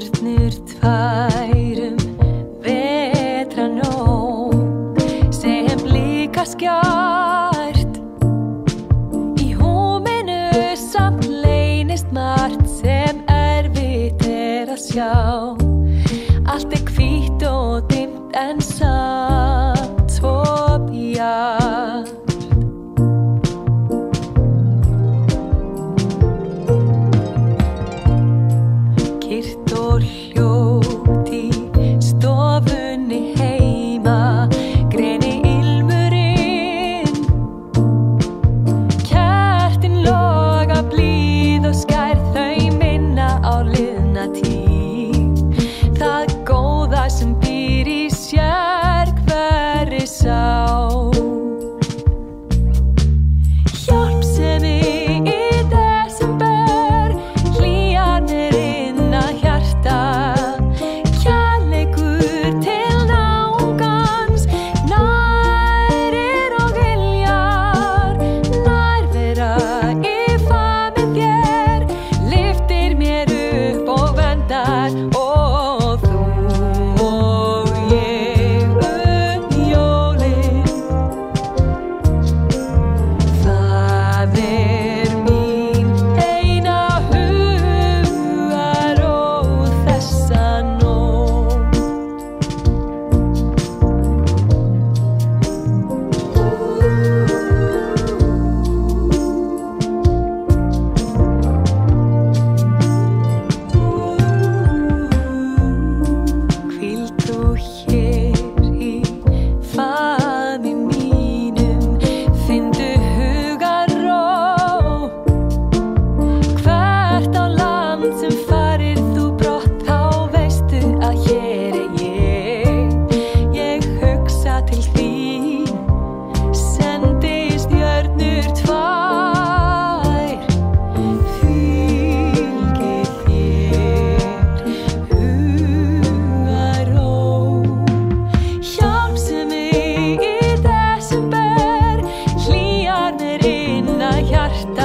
stjörnur tværum vetranó sem líka skjart. Í húminu samt leynist margt sem erfitt er að sjá. Allt er hvítt og dimmt en sá territorio. Marta.